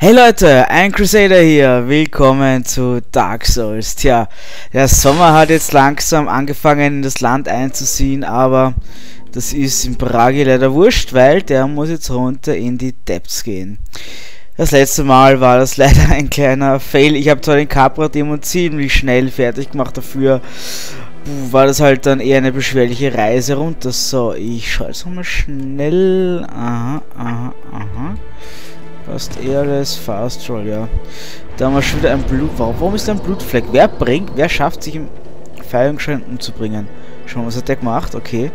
Hey Leute, ein Crusader hier, willkommen zu Dark Souls. Tja, der Sommer hat jetzt langsam angefangen in das Land einzuziehen, aber das ist in Pragi leider wurscht, weil der muss jetzt runter in die Depths gehen. Das letzte Mal war das leider ein kleiner Fail. Ich habe zwar den Capra-Demo ziemlich schnell fertig gemacht, dafür war das halt dann eher eine beschwerliche Reise runter. So, ich schaue jetzt nochmal schnell. Aha, aha, aha. Fast alles Fast Roll, ja. Da haben wir schon wieder ein Blut. Warum ist da ein Blutfleck? Wer bringt, wer schafft sich im Feierungsschein umzubringen? Schon, was hat der gemacht? Okay.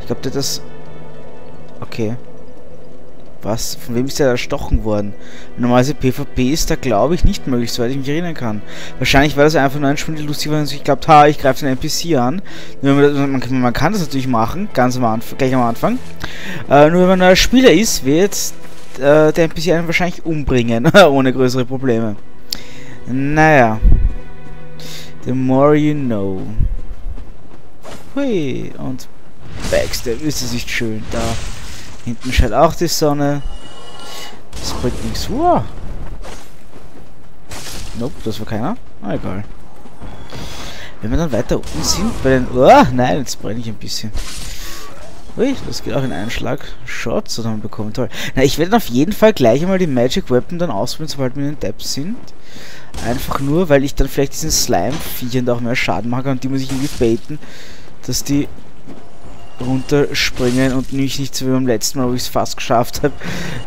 Ich glaube, der das. Okay. Was? Von wem ist der erstochen worden? Normalerweise PvP ist da, glaube ich, nicht möglich, soweit ich mich erinnern kann. Wahrscheinlich war das einfach nur ein Spiel lustig, weil man sich glaubt, ha, ich greife den NPC an. Man, man, man, kann das natürlich machen, ganz am Anfang, gleich am Anfang. Äh, nur wenn man ein Spieler ist, wird äh, der NPC einen wahrscheinlich umbringen, ohne größere Probleme. Naja. The more you know. Hui, und Backstab ist es nicht schön. Da hinten scheint auch die Sonne. Das bringt nichts. Wow. Nope, das war keiner. Ah, egal. Wenn wir dann weiter unten sind, bei den... Oh, nein, jetzt brenne ich ein bisschen. Ui, das geht auch in einen Schlag. Shots haben wir bekommen. Toll. Na, ich werde auf jeden Fall gleich einmal die Magic Weapon dann ausprobieren, sobald wir in den Depths sind. Einfach nur, weil ich dann vielleicht diesen Slime-Viechern auch mehr Schaden mache und die muss ich irgendwie baiten, dass die runterspringen und mich nicht so wie beim letzten Mal, wo ich es fast geschafft habe,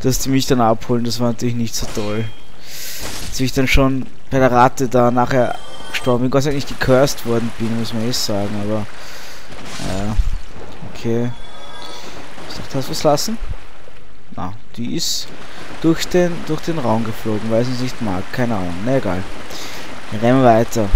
dass die mich dann abholen. Das war natürlich nicht so toll. Als ich dann schon bei der Rate da nachher gestorben bin, Gott sei Dank nicht gecursed worden bin, muss man eh sagen, aber ja, okay. Hast du was lassen? Na, die ist durch den, durch den Raum geflogen, weil sie es nicht mag. Keine Ahnung. Na egal. Rennen wir weiter.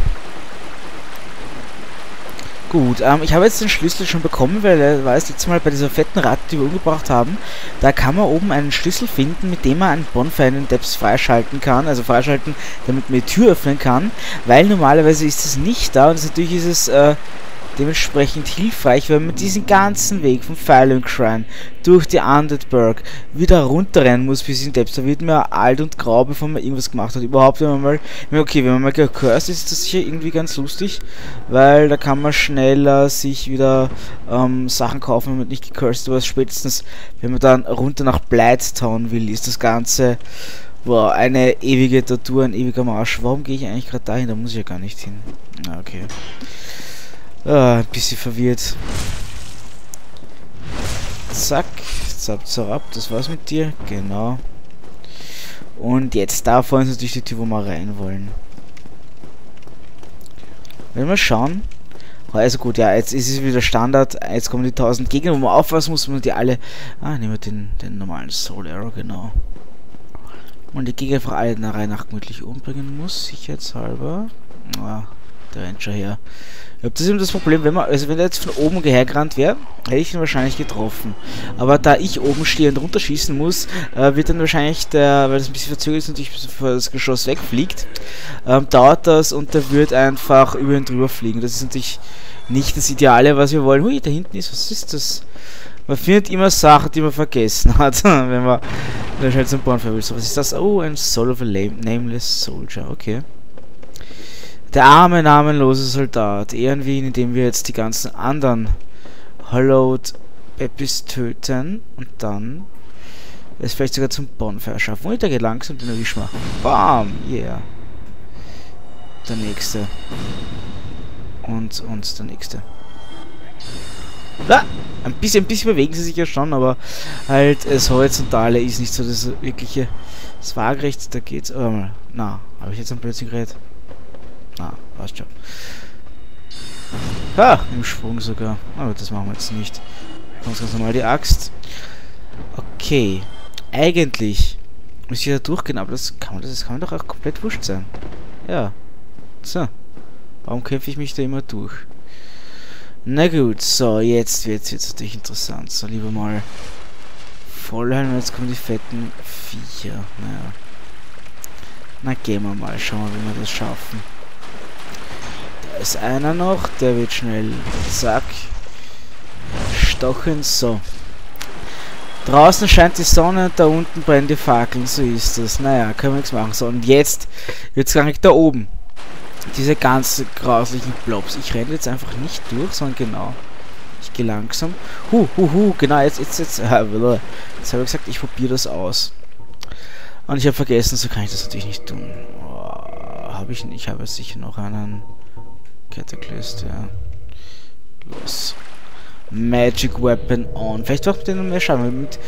Gut, ähm, ich habe jetzt den Schlüssel schon bekommen, weil er war es jetzt mal bei dieser fetten Ratte, die wir umgebracht haben. Da kann man oben einen Schlüssel finden, mit dem man einen Bonfire in den Depths freischalten kann. Also freischalten, damit man die Tür öffnen kann. Weil normalerweise ist es nicht da und natürlich ist es äh, dementsprechend hilfreich, wenn man diesen ganzen Weg vom Fire Shrine durch die Undead Burg wieder runterrennen muss bis in Depths. Da wird man alt und grau, bevor man irgendwas gemacht hat. Überhaupt, wenn man mal, okay, wenn man mal gecursed ist, ist das sicher irgendwie ganz lustig, weil da kann man schneller sich wieder ähm, Sachen kaufen, wenn man nicht gecursed ist. spätestens, wenn man dann runter nach Blighttown will, ist das Ganze Wow, eine ewige Tattoo, ein ewiger Marsch. Warum gehe ich eigentlich gerade dahin? Da muss ich ja gar nicht hin. Ah, okay. Ah, ein bisschen verwirrt. Zack. Zap, zap, das war's mit dir. Genau. Und jetzt da vorne ist natürlich die Tür, wo wir rein wollen. Wenn wir schauen. Also gut, ja, jetzt ist es wieder Standard. Jetzt kommen die 1000 Gegner, wo man aufpassen muss, man die alle... Ah, nehmen wir den, den normalen Soul Arrow, genau. Und die Gegner einfach alle nach Reihe nach gemütlich umbringen muss, sicherheitshalber. Ah, der schon her. Das ist eben das Problem, wenn man, also wenn er jetzt von oben hergerannt wäre, hätte ich ihn wahrscheinlich getroffen. Aber da ich oben stehe und runterschießen muss, äh, wird dann wahrscheinlich der, weil das ein bisschen verzögert ist, natürlich das Geschoss wegfliegt, ähm, dauert das und der wird einfach über ihn drüber fliegen. Das ist natürlich nicht das Ideale, was wir wollen. Hui, da hinten ist, was ist das? Man findet immer Sachen, die man vergessen hat, wenn man, schnell zum Bonfire will. So, was ist das? Oh, ein Soul of a Nameless Soldier, okay. Der arme, namenlose Soldat. Ehren wir ihn, indem wir jetzt die ganzen anderen Hollowed Epis töten und dann es vielleicht sogar zum Bonfire schaffen. Und der geht langsam, den erwischen wir. Bam! Yeah. Der nächste. Und, und der nächste. Ah, ein bisschen, ein bisschen bewegen sie sich ja schon, aber halt das Horizontale ist nicht so das wirkliche. Das Waagerecht, da geht's. Oh, na, habe ich jetzt ein Blödsinn geredet? Ah, passt schon. Ha, im Sprung sogar. Aber das machen wir jetzt nicht. Kommt ganz normal die Axt. Okay. Eigentlich muss ich da durchgehen, aber das kann, das kann doch auch komplett wurscht sein. Ja. So. Warum kämpfe ich mich da immer durch? Na gut, so, jetzt wird es natürlich interessant. So, lieber mal vollheilen, jetzt kommen die fetten Viecher. Naja. Na, gehen wir mal, schauen wir, wie wir das schaffen ist einer noch, der wird schnell, zack, stochen, so. Draußen scheint die Sonne da unten brennen die Fackeln, so ist das. Naja, können wir nichts machen. So, und jetzt wird es gar nicht da oben. Diese ganzen grauslichen Blobs. Ich renne jetzt einfach nicht durch, sondern genau. Ich gehe langsam. Hu, hu, hu, genau, jetzt, jetzt, jetzt. Jetzt habe ich gesagt, ich probiere das aus. Und ich habe vergessen, so kann ich das natürlich nicht tun. Oh, habe ich nicht. Ich habe sicher noch einen Cataclysm, ja. Los. Magic Weapon on. Vielleicht macht man den mehr Schaden, mit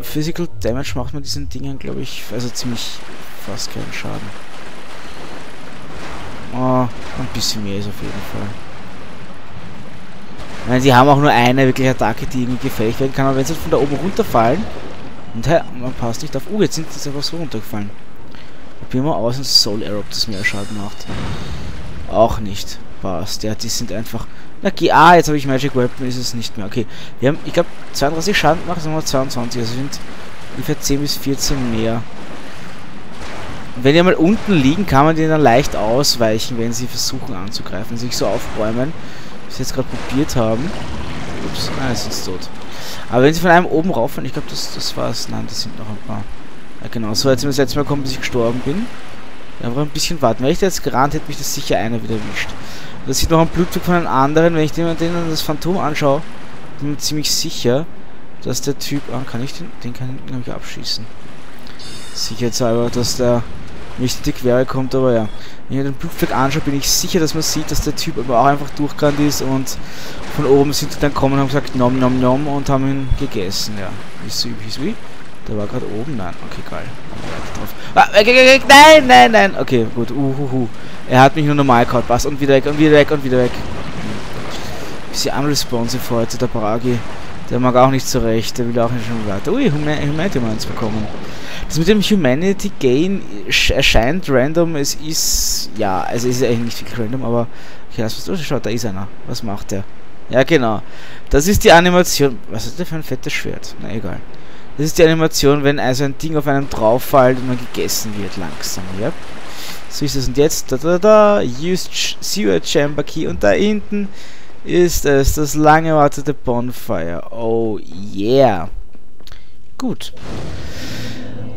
Physical Damage macht man diesen Dingen, glaube ich, also ziemlich fast keinen Schaden. Oh, ein bisschen mehr ist auf jeden Fall. Ich meine, sie haben auch nur eine wirkliche Attacke, die irgendwie gefällig werden kann, aber wenn sie von da oben runterfallen und hey, man passt nicht auf. Oh, jetzt sind sie einfach so runtergefallen. Probieren wir aus ein Soul Arrow, ob das mehr Schaden macht. Auch nicht. Passt. Ja, die sind einfach na, ah, jetzt habe ich Magic Weapon, ist es nicht mehr. Okay, wir haben, ich glaube, 32 Schaden gemacht, haben wir 22. Also sind ungefähr 10 bis 14 mehr. Wenn die mal unten liegen, kann man denen dann leicht ausweichen, wenn sie versuchen anzugreifen, sich so aufräumen, wie sie jetzt gerade probiert haben. Ups, nein, jetzt sind tot. Aber wenn sie von einem oben raufen, ich glaube, das, das war's. Nein, das sind noch ein paar. Ja, genau, so jetzt das letzte Mal kommen, bis ich gestorben bin. Aber ein bisschen warten. Wenn ich da jetzt gerannt hätte, mich das sicher einer wieder erwischt. Da sieht noch ein Blutdruck von einem anderen. Wenn ich den, den das Phantom anschaue, bin ich mir ziemlich sicher, dass der Typ... Ah, kann ich den? Den kann ich, glaube ich, abschießen. Sicherheitshalber, dass der nicht in die Quere kommt, aber ja. Wenn ich den Blutfleck anschaue, bin ich sicher, dass man sieht, dass der Typ aber auch einfach durchgerannt ist und von oben sind die dann kommen und haben gesagt, nom nom nom und haben ihn gegessen, ja. Wie so üblich wie? Der war gerade oben, nein. Okay, geil. Ah, nein, nein, nein. Okay, gut. Uhuhu. Er hat mich nur normal gehabt. Passt. Und wieder weg, und wieder weg, und wieder weg. Bisschen unresponsive heute, der Bragi. Der mag auch nicht so recht. Der will auch nicht schon weiter. Ui, Humanity Mines bekommen. Das mit dem Humanity Gain erscheint random. Es ist, ja, also es ist eigentlich nicht wirklich random, aber ich weiß, was du schaut, da ist einer. Was macht der? Ja, genau. Das ist die Animation. Was ist der für ein fettes Schwert? Na, egal. Das ist die Animation, wenn also ein Ding auf einem drauf fällt und man gegessen wird langsam, ja. So ist es. Und jetzt, da da da, use Sewer Chamber Key und da hinten ist es das lange erwartete Bonfire. Oh yeah. Gut.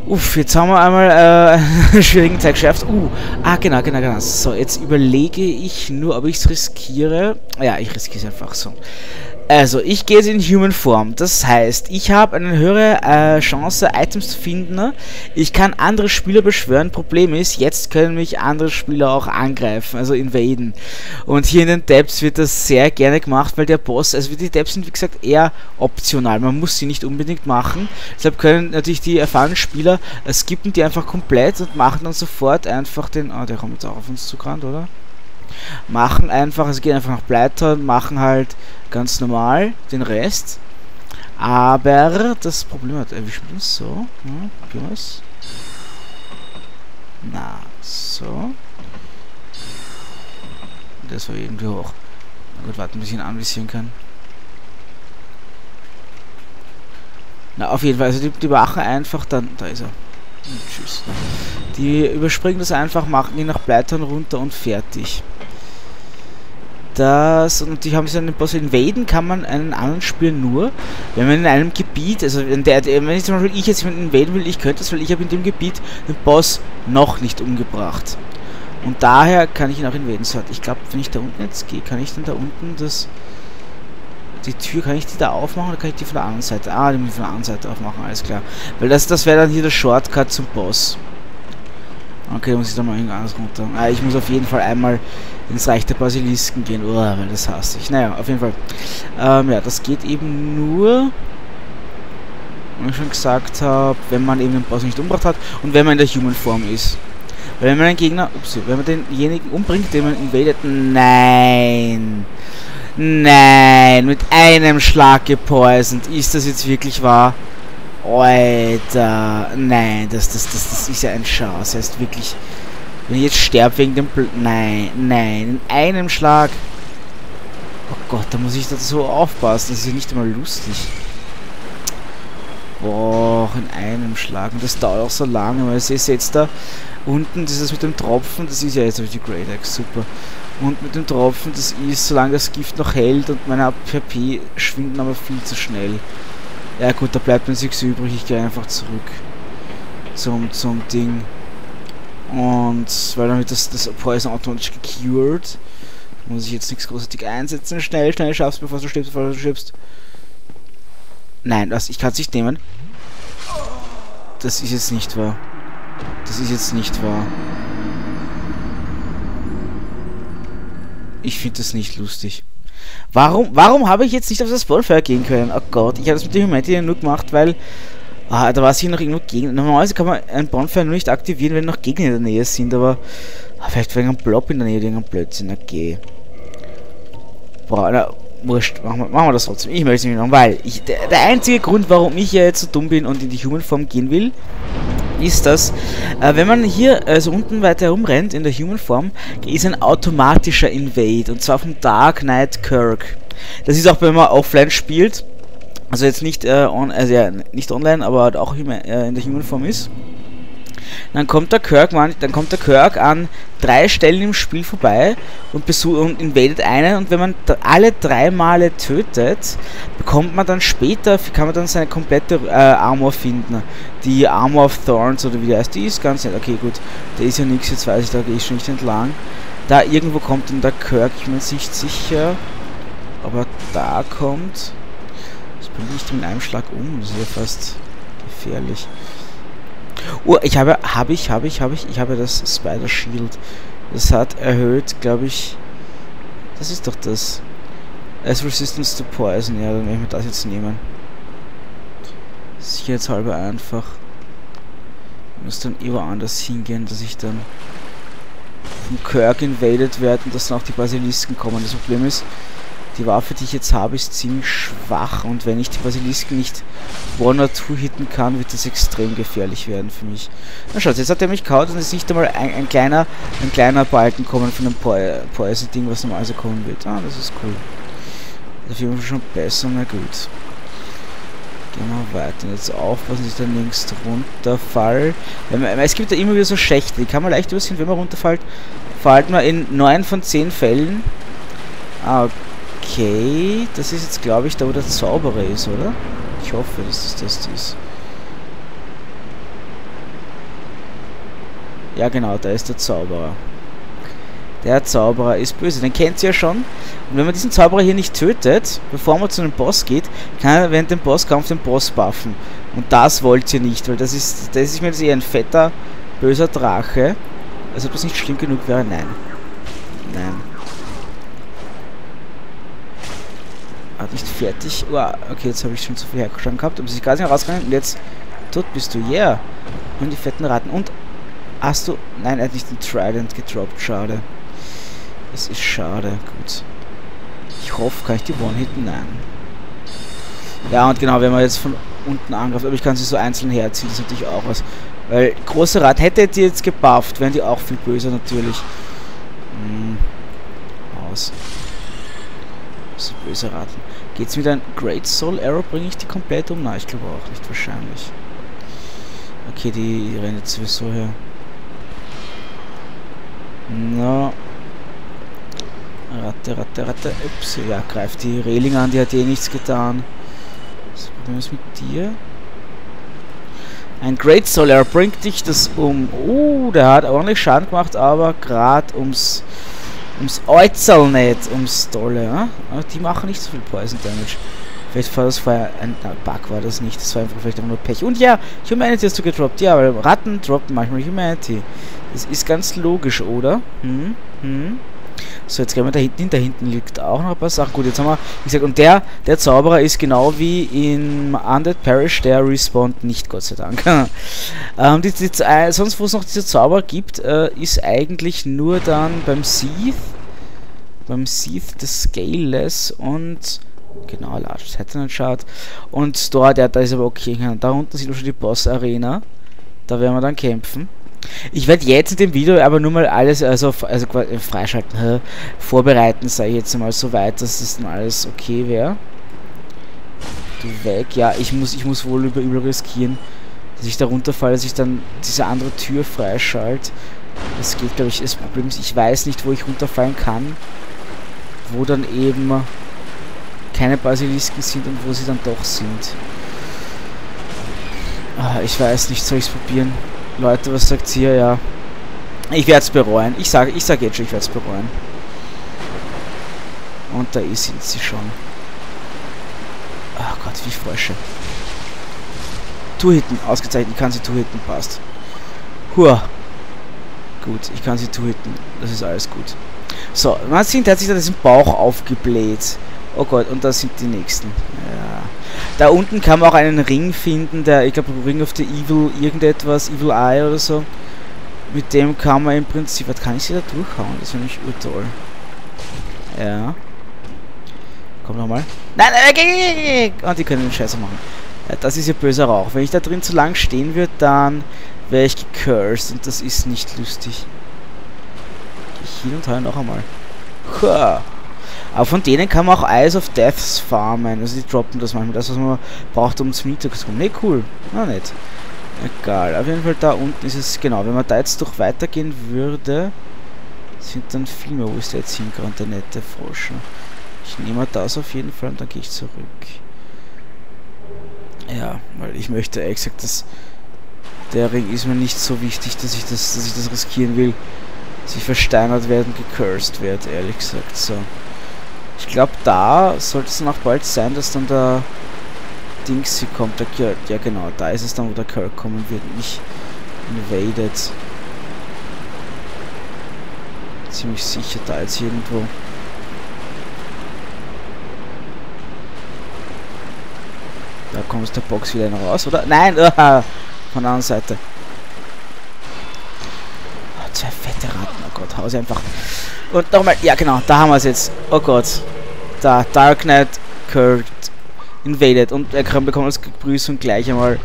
Uff, jetzt haben wir einmal äh, einen schwierigen Zeit geschafft. Uh, ah, genau, genau, genau. So, jetzt überlege ich nur, ob ich es riskiere. Ja, ich riskiere es einfach so. Also, ich gehe jetzt in Human Form. Das heißt, ich habe eine höhere äh, Chance, Items zu finden. Ich kann andere Spieler beschwören. Problem ist, jetzt können mich andere Spieler auch angreifen, also invaden. Und hier in den Tabs wird das sehr gerne gemacht, weil der Boss, also die Tabs sind wie gesagt eher optional. Man muss sie nicht unbedingt machen. Deshalb können natürlich die erfahrenen Spieler äh, skippen die einfach komplett und machen dann sofort einfach den... Ah, oh, der kommt jetzt auch auf uns zugerannt, oder? Machen einfach, also gehen einfach nach Pleite machen halt ganz normal den Rest. Aber das Problem hat, erwischt mich das so? Hm, wir's. Na, so. Das war irgendwie hoch. Na gut, warten, bis ich ihn anvisieren kann. Na, auf jeden Fall, also die, die machen einfach dann, da ist er. Und tschüss. Die überspringen das einfach, machen ihn nach Pleitern runter und fertig das und die haben so einen Boss invaden kann man einen anderen spielen nur, wenn man in einem Gebiet, also wenn der, wenn ich zum Beispiel ich jetzt jemanden invaden will, ich könnte das, weil ich habe in dem Gebiet den Boss noch nicht umgebracht. Und daher kann ich ihn auch invaden. So, ich glaube, wenn ich da unten jetzt gehe, kann ich dann da unten das die Tür, kann ich die da aufmachen oder kann ich die von der anderen Seite? Ah, die muss ich von der anderen Seite aufmachen, alles klar. Weil das, das wäre dann hier der Shortcut zum Boss. Okay, muss ich da mal irgendwas runter. Ah, ich muss auf jeden Fall einmal ins Reich der Basilisken gehen. Oh, weil das hasse ich. Naja, auf jeden Fall. Ähm, ja, das geht eben nur, wie ich schon gesagt habe, wenn man eben den Boss nicht umgebracht hat und wenn man in der Human Form ist. Wenn man einen Gegner, ups, wenn man denjenigen umbringt, den man invadet, nein. Nein, mit einem Schlag gepoisoned. Ist das jetzt wirklich wahr? Alter, nein, das, das, das, das ist ja ein Chance. Das heißt wirklich, wenn ich jetzt sterbe wegen dem Bl Nein, nein, in einem Schlag. Oh Gott, da muss ich da so aufpassen. Das ist ja nicht einmal lustig. Boah, in einem Schlag. Und das dauert auch so lange, weil ihr seht da unten, dieses mit dem Tropfen, das ist ja jetzt die Great Axe, super. Und mit dem Tropfen, das ist, solange das Gift noch hält und meine APP schwinden aber viel zu schnell. Ja gut, da bleibt mir nichts übrig. Ich gehe einfach zurück zum, zum Ding. Und weil wird das, das Poison automatisch gecured. Muss ich jetzt nichts großartig einsetzen. Schnell, schnell schaffst, bevor du stirbst, bevor du stirbst. Nein, das, ich kann es nicht nehmen. Das ist jetzt nicht wahr. Das ist jetzt nicht wahr. Ich finde das nicht lustig. Warum, warum habe ich jetzt nicht auf das Bonfire gehen können? Oh Gott, ich habe das mit dem Humanity nur gemacht, weil... Ah, da war es hier noch irgendwo Gegner. Normalerweise kann man ein Bonfire nur nicht aktivieren, wenn noch Gegner in der Nähe sind, aber... Ah, vielleicht wegen einem Blob in der Nähe, irgendein Blödsinn. Okay. Boah, na, wurscht. Machen wir, machen wir das trotzdem. Ich möchte es nicht machen, weil... Ich, der, der einzige Grund, warum ich ja jetzt so dumm bin und in die Human-Form gehen will, ist das, äh, wenn man hier also unten weiter herumrennt in der Human Form, ist ein automatischer Invade und zwar vom Dark Knight Kirk. Das ist auch, wenn man offline spielt, also jetzt nicht, äh, on, also ja, nicht online, aber halt auch äh, in der Human Form ist. Dann kommt der Kirk, man, dann kommt der Kirk an drei Stellen im Spiel vorbei und, und invadet einen und wenn man alle drei Male tötet, bekommt man dann später, kann man dann seine komplette äh, Armor finden. Die Armor of Thorns oder wie die heißt, die ist ganz nett. Okay, gut, da ist ja nichts, jetzt weiß ich, da gehe ich schon nicht entlang. Da irgendwo kommt dann der Kirk, ich bin mir nicht sicher, aber da kommt... Das bringt nicht mit einem Schlag um, das ist ja fast gefährlich. Oh, ich habe, habe ich, habe ich, habe ich, ich habe das Spider Shield. Das hat erhöht, glaube ich. Das ist doch das. As Resistance to Poison. Ja, dann werde ich mir das jetzt nehmen. Sicherheitshalber einfach. Ich muss dann immer anders hingehen, dass ich dann vom Kirk invaded werde und dass dann auch die Basilisken kommen. Das Problem ist, die Waffe, die ich jetzt habe, ist ziemlich schwach und wenn ich die Basilisken nicht One or Two hitten kann, wird das extrem gefährlich werden für mich. Na schaut, jetzt hat er mich kaut und ist nicht einmal ein, ein, kleiner ein kleiner Balken kommen von dem Poison-Ding, was normalerweise kommen wird. Ah, das ist cool. Das ist schon besser, na gut. Gehen wir weiter. Jetzt aufpassen, dass ich da links runterfall. Es gibt ja immer wieder so Schächte, die kann man leicht übersehen, wenn man runterfällt. Verhalten wir in 9 von 10 Fällen. Ah, Okay, das ist jetzt, glaube ich, da, wo der Zauberer ist, oder? Ich hoffe, dass das das ist. Ja, genau, da ist der Zauberer. Der Zauberer ist böse, den kennt ihr ja schon. Und wenn man diesen Zauberer hier nicht tötet, bevor man zu einem Boss geht, kann er während dem Bosskampf den Boss buffen. Und das wollt ihr nicht, weil das ist, das ist mir jetzt eher ein fetter, böser Drache. Also ob das nicht schlimm genug wäre, nein. Nein. Ah, nicht fertig. Oh, okay, jetzt habe ich schon zu viel hergeschlagen gehabt. Aber sie gar nicht rausgegangen. Und jetzt tot bist du. Yeah. Und die fetten Ratten. Und hast du... Nein, er hat nicht den Trident gedroppt. Schade. Das ist schade. Gut. Ich hoffe, kann ich die One-Hitten? Nein. Ja, und genau, wenn man jetzt von unten angreift, aber ich kann sie so einzeln herziehen, das ist natürlich auch was. Weil große Rat hätte die jetzt gebufft, wären die auch viel böser natürlich. Hm. Aus. So böse Raten. Geht's mit einem Great Soul Arrow? Bringe ich die komplett um? Nein, ich glaube auch nicht, wahrscheinlich. Okay, die, rennen jetzt sowieso her. No. Ratte, Ratte, Ratte. Ups, ja, greift die Reling an, die hat eh nichts getan. Was Problem ist mit dir? Ein Great Soul Arrow bringt dich das um. Oh, der hat ordentlich Schaden gemacht, aber gerade ums ums Äußerl nicht, ums Tolle. Ja? Aber die machen nicht so viel Poison Damage. Vielleicht war das vorher ein Bug, war das nicht. Das war einfach vielleicht einfach nur Pech. Und ja, Humanity hast du gedroppt. Ja, weil Ratten droppen manchmal Humanity. Das ist ganz logisch, oder? Hm? Hm? So, jetzt gehen wir da hinten Da hinten liegt auch noch ein paar Sachen. Gut, jetzt haben wir, wie gesagt, und der, der Zauberer ist genau wie in Undead Parish, der respawnt nicht, Gott sei Dank. ähm, die, die, äh, sonst, wo es noch diese Zauberer gibt, äh, ist eigentlich nur dann beim Seath, beim Seath des Scaleless und genau, Large Titan schaut. Und dort, ja, da ist aber okay. Da unten sieht man schon die Boss-Arena. Da werden wir dann kämpfen. Ich werde jetzt in dem Video aber nur mal alles also, also freischalten, hä, vorbereiten, ich jetzt mal so weit, dass das dann alles okay wäre. Du weg, ja, ich muss, ich muss wohl über übel riskieren, dass ich da runterfalle, dass ich dann diese andere Tür freischalte. Das geht, glaube ich, das Problem ist, ich weiß nicht, wo ich runterfallen kann, wo dann eben keine Basilisken sind und wo sie dann doch sind. Ah, ich weiß nicht, soll ich es probieren? Leute, was sagt ihr? Ja. Ich werde es bereuen. Ich sage ich sag jetzt schon, ich werde es bereuen. Und da sind sie schon. Ach Gott, wie Frösche. Two-Hitten, ausgezeichnet. Ich kann sie Two-Hitten, passt. Hua. Gut, ich kann sie Two-Hitten. Das ist alles gut. So, man sieht, der hat sich da diesen Bauch aufgebläht. Oh Gott, und da sind die nächsten. Da unten kann man auch einen Ring finden, der, ich glaube, Ring of the Evil, irgendetwas, Evil Eye oder so. Mit dem kann man im Prinzip, was kann ich sie da durchhauen? Das finde ich urtoll. Ja. Komm nochmal. Nein, nein, und ah, die können den Scheiße machen. Ja, das ist ja böser Rauch. Wenn ich da drin zu lang stehen würde, dann wäre ich gecursed und das ist nicht lustig. Geh hin und her noch einmal. Huh. Aber von denen kann man auch Eyes of Deaths farmen. Also die droppen das manchmal. Das, was man braucht, um zum Mittag zu kommen. Ne, cool. Na, nicht. Egal. Auf jeden Fall da unten ist es, genau, wenn man da jetzt durch weitergehen würde, sind dann viel mehr. Wo ist der jetzt hingerannt, der nette Frosch? Ich nehme das auf jeden Fall und dann gehe ich zurück. Ja, weil ich möchte ehrlich gesagt, dass der Ring ist mir nicht so wichtig, dass ich das, dass ich das riskieren will. Dass ich versteinert werden, gecursed werde, ehrlich gesagt. So. Ich glaube, da sollte es noch bald sein, dass dann der Dingsy kommt. Der, ja, genau, da ist es dann, wo der Kirk kommen wird. Nicht invaded. Ziemlich sicher da jetzt irgendwo. Da kommt aus der Box wieder raus, oder? Nein! Von der anderen Seite. Ratten. Gott, hau sie einfach. Und nochmal. Ja, genau. Da haben wir es jetzt. Oh Gott. Da. Dark Knight Kurt invaded. Und er kann bekommen als Begrüßung gleich einmal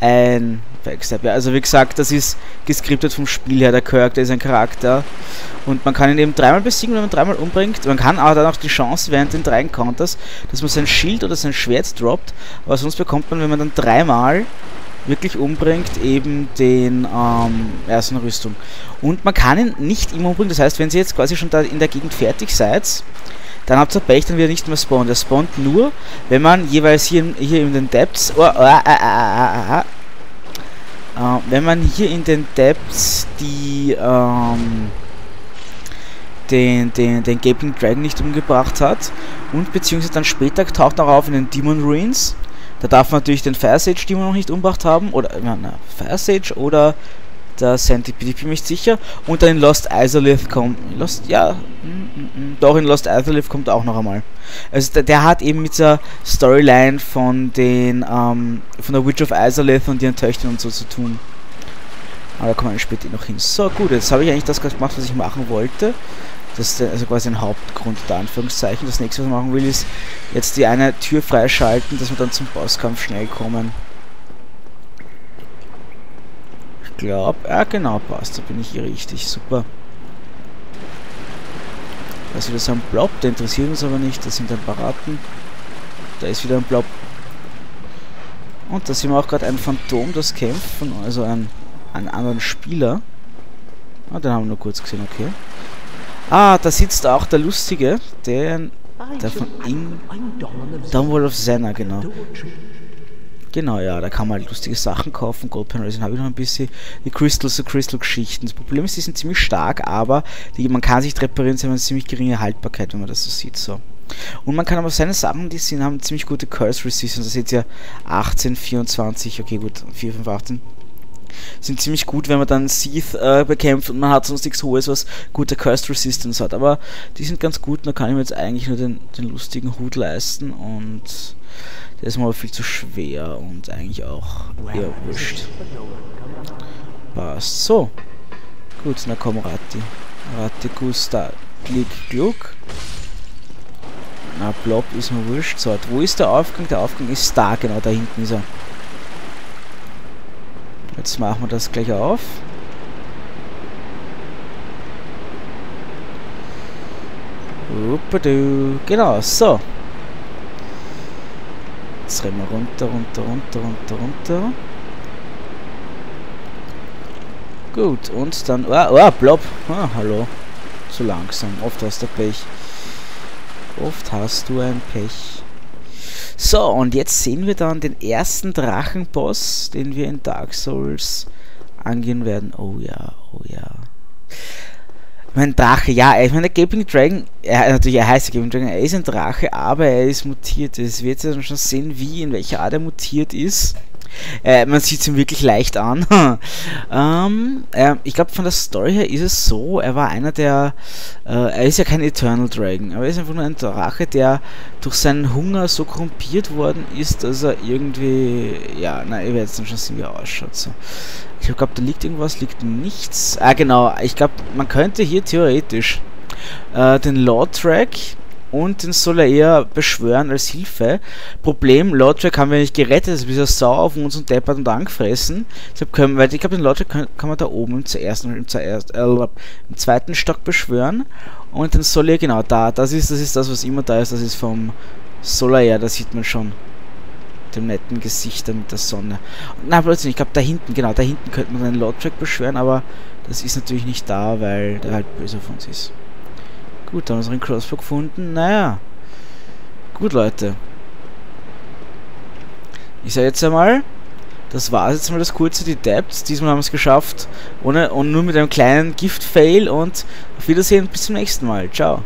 ein Backstab. Ja, also wie gesagt, das ist geskriptet vom Spiel her. Der Kirk, der ist ein Charakter. Und man kann ihn eben dreimal besiegen, wenn man dreimal umbringt. Man kann aber dann auch die Chance während den drei Encounters, dass man sein Schild oder sein Schwert droppt. Aber sonst bekommt man, wenn man dann dreimal wirklich umbringt, eben den ähm, ersten Rüstung. Und man kann ihn nicht immer umbringen, das heißt, wenn ihr jetzt quasi schon da in der Gegend fertig seid, dann habt ihr Pech, dann wird er nicht mehr spawnen. Der spawnt nur, wenn man jeweils hier, hier in den Depths, oh, oh, ah, ah, ah, äh, wenn man hier in den Depths die, ähm, den, den, den Gaping Dragon nicht umgebracht hat und beziehungsweise dann später taucht er auf in den Demon Ruins da darf man natürlich den Fire Sage Demon noch nicht umgebracht haben. Oder, na, na, Fire Sage oder der Centipede, ich bin mir nicht sicher. Und dann in Lost Isolith kommt. Lost, ja, mm, mm, mm, doch in Lost Isolith kommt auch noch einmal. Also der, der, hat eben mit der Storyline von den, ähm, von der Witch of Isolith und ihren Töchtern und so zu tun. Aber da kommen wir später noch hin. So, gut, jetzt habe ich eigentlich das gemacht, was ich machen wollte. Das ist also quasi ein Hauptgrund, da Anführungszeichen. Das nächste, was ich machen will, ist jetzt die eine Tür freischalten, dass wir dann zum Bosskampf schnell kommen. Ich glaube, ja genau, passt, da bin ich hier richtig, super. Da ist wieder so ein Blob, der interessiert uns aber nicht, das sind ein paar Ratten. Da ist wieder ein Blob. Und da sehen wir auch gerade ein Phantom, das kämpft, von, also ein, einen anderen Spieler. Ah, den haben wir nur kurz gesehen, okay. Ah, da sitzt auch der Lustige, der, der von In Downwall of Senna, genau. Genau, ja, da kann man halt lustige Sachen kaufen. Goldpen Racing habe ich noch ein bisschen. Die Crystal, so Crystal-Geschichten. Das Problem ist, die sind ziemlich stark, aber die, man kann sich reparieren, sie haben eine ziemlich geringe Haltbarkeit, wenn man das so sieht. So. Und man kann aber seine Sachen, die sind, haben ziemlich gute Curse Resistance. Da seht ihr 18, 24, okay gut, 4, 5, 18 sind ziemlich gut, wenn man dann Seath äh, bekämpft und man hat sonst nichts Hohes, was gute Cursed Resistance hat. Aber die sind ganz gut, da kann ich mir jetzt eigentlich nur den, den lustigen Hut leisten und der ist mir aber viel zu schwer und eigentlich auch eher wurscht. Passt. So. Gut, na komm, Ratti. Ratti Gusta. Klick, Gluck. Na, Blob ist mir wurscht. So, wo ist der Aufgang? Der Aufgang ist da, genau da hinten ist er. Jetzt machen wir das gleich auf. Uppadu. Genau, so. Jetzt rennen wir runter, runter, runter, runter, runter. Gut, und dann... Ah, ah Blob. Ah, hallo. Zu langsam. Oft hast du Pech. Oft hast du ein Pech. So, und jetzt sehen wir dann den ersten Drachenboss, den wir in Dark Souls angehen werden. Oh ja, oh ja. Mein Drache, ja, ich meine, der Gaping Dragon, er, natürlich, er heißt Gaping Dragon, er ist ein Drache, aber er ist mutiert. Es wird ja dann schon sehen, wie, in welcher Art er mutiert ist. Äh, man sieht es ihm wirklich leicht an. ähm, äh, ich glaube, von der Story her ist es so, er war einer der, äh, er ist ja kein Eternal Dragon, aber er ist einfach nur ein Drache, der durch seinen Hunger so korrumpiert worden ist, dass er irgendwie, ja, na, ihr werdet jetzt dann schon sehen, wie er ausschaut. So. Ich glaube, da liegt irgendwas, liegt nichts. Ah, genau, ich glaube, man könnte hier theoretisch äh, den Law Track und den soll er eher beschwören als Hilfe. Problem, Lordtrack haben wir nicht gerettet, ist ein bisschen sauer auf uns und deppert und angefressen. Deshalb können, weil ich glaube, den Lordtrack kann, kann, man da oben im, zuerst, im, zuerst, äh, im zweiten Stock beschwören. Und den soll er genau da, das ist, das ist das, was immer da ist, das ist vom Solair, da sieht man schon dem netten Gesicht mit der Sonne. Na, plötzlich, ich glaube da hinten, genau, da hinten könnte man den Lordtrack beschwören, aber das ist natürlich nicht da, weil der halt böse auf uns ist. Gut, haben wir unseren Crossbow gefunden. Naja. Gut, Leute. Ich sage jetzt einmal, das war jetzt mal das kurze die Depths. Diesmal haben wir es geschafft, ohne und nur mit einem kleinen Gift-Fail und auf Wiedersehen bis zum nächsten Mal. Ciao.